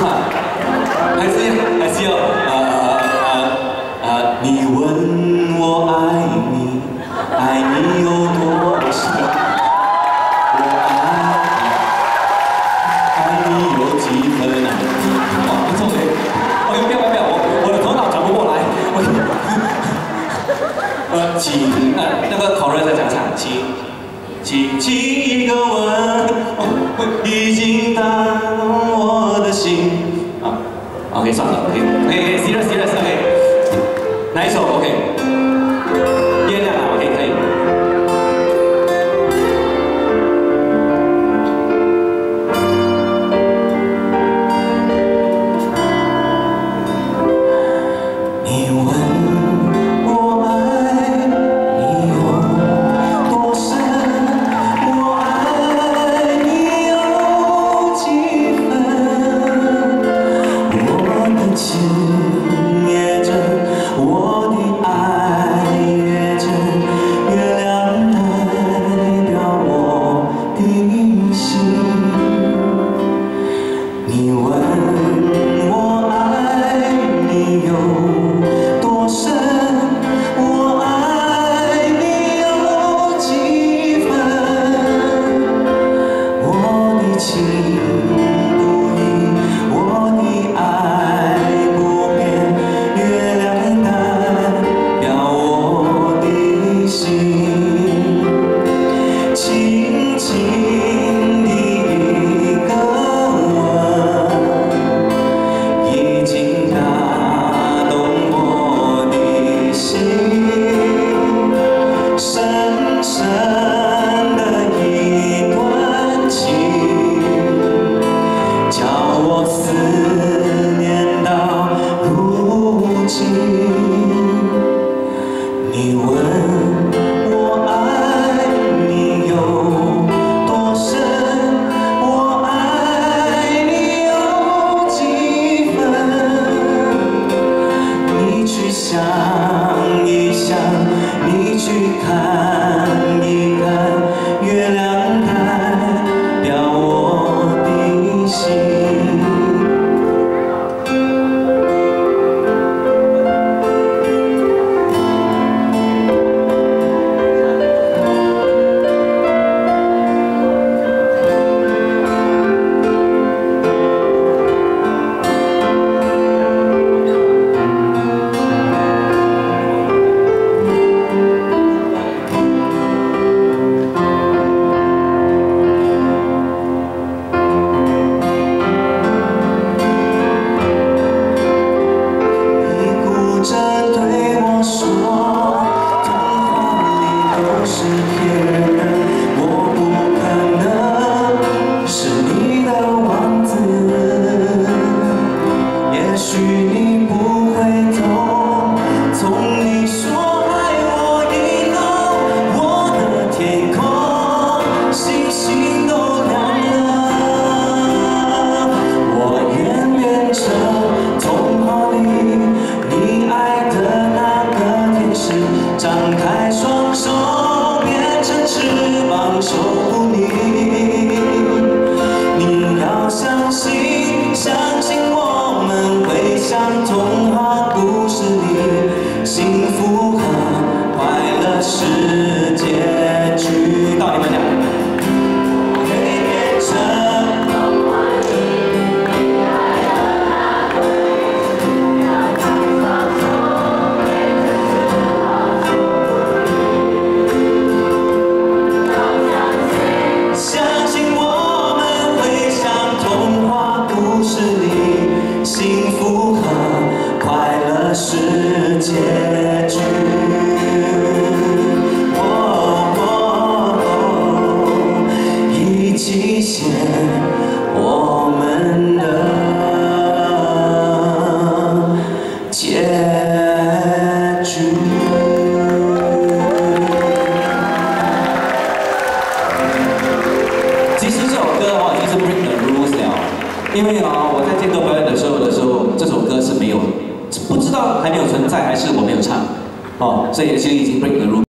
还是还是要啊啊啊啊！你问我爱你，爱你有多深？我爱你爱你有几分呢、啊？哦，不错哎！我不要不要，我我的头脑转不过来。我呃，请呃那个考瑞在讲唱，请请请一个吻，我、已经打动我。besok ya. Eh, serius, serius. 心じ。星星都亮了我愿变成童话里你爱的那个天使张开双手变成翅膀守护你。你要相信相信我们会像童因为啊，我在建州表演的时候的时候，这首歌是没有，不知道还没有存在，还是我没有唱，哦，所以其实已经 break 了 rule。